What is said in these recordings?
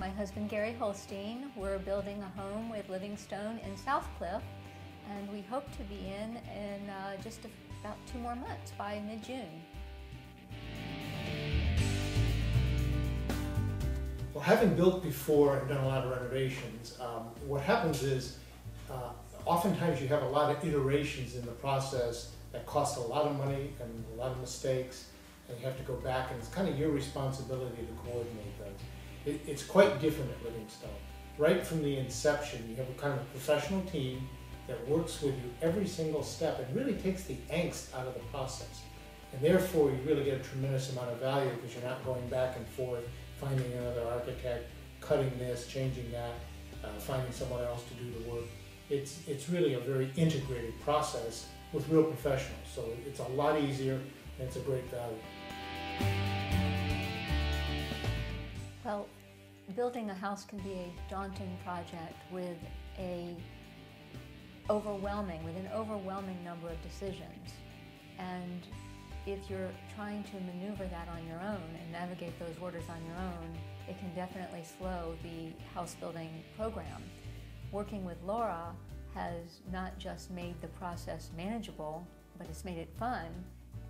my husband Gary Holstein. We're building a home with Livingstone in South Cliff, and we hope to be in in uh, just about two more months by mid-June. Well, having built before and done a lot of renovations, um, what happens is uh, oftentimes you have a lot of iterations in the process that cost a lot of money and a lot of mistakes, and you have to go back, and it's kind of your responsibility to coordinate those. It, it's quite different at Livingstone. Right from the inception, you have a kind of professional team that works with you every single step and really takes the angst out of the process. And therefore, you really get a tremendous amount of value because you're not going back and forth, finding another architect, cutting this, changing that, uh, finding someone else to do the work. It's, it's really a very integrated process with real professionals. So it's a lot easier and it's a great value. Well, building a house can be a daunting project with a overwhelming, with an overwhelming number of decisions. And if you're trying to maneuver that on your own and navigate those waters on your own, it can definitely slow the house building program. Working with Laura has not just made the process manageable, but it's made it fun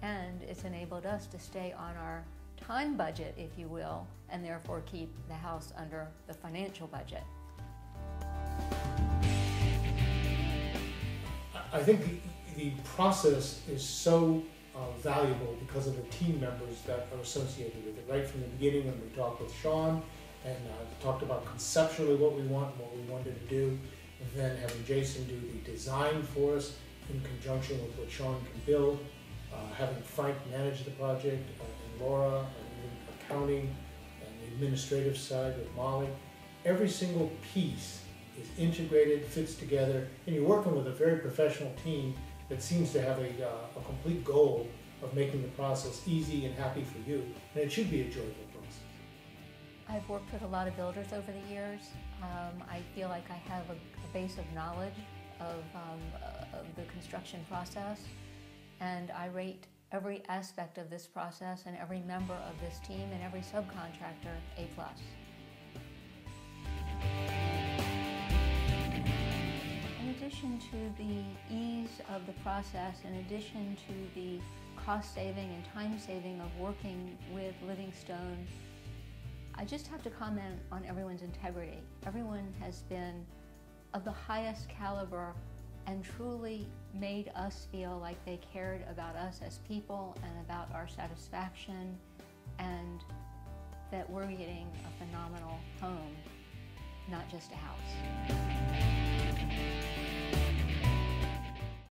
and it's enabled us to stay on our time budget, if you will, and therefore keep the house under the financial budget. I think the, the process is so uh, valuable because of the team members that are associated with it. Right from the beginning, when we talked with Sean and uh, talked about conceptually what we want, and what we wanted to do, and then having Jason do the design for us in conjunction with what Sean can build, uh, having Frank manage the project, uh, Laura, and accounting, and the administrative side with Molly. Every single piece is integrated, fits together, and you're working with a very professional team that seems to have a, uh, a complete goal of making the process easy and happy for you, and it should be a joyful process. I've worked with a lot of builders over the years. Um, I feel like I have a, a base of knowledge of, um, uh, of the construction process, and I rate every aspect of this process and every member of this team and every subcontractor A+. plus. In addition to the ease of the process, in addition to the cost saving and time saving of working with Livingstone, I just have to comment on everyone's integrity. Everyone has been of the highest caliber and truly made us feel like they cared about us as people and about our satisfaction and that we're getting a phenomenal home, not just a house.